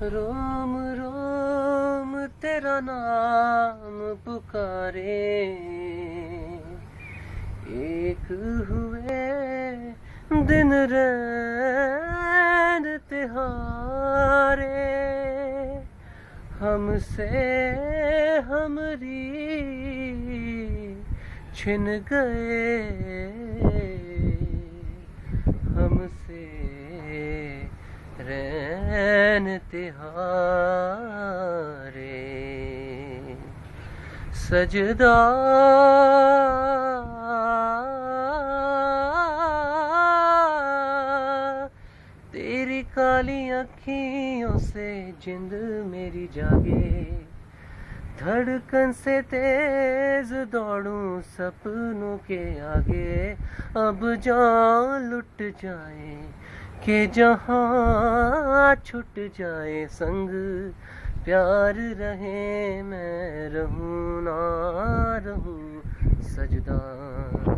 روم روم تیرا نام پکارے۔ ایک ہوئے دن رین تہارے۔ ہم سے ہمری چھن گئے۔ ہم سے تہارے سجدہ۔ تیری کالی اکھیوں سے جند میری جاگے۔ دھڑکن سے تیز دوڑوں سپنوں کے آگے۔ اب جان لٹ جائے کہ جہاں چھٹ جائے سنگ۔ پیار رہے میں رہوں، نہ رہوں سجدہ۔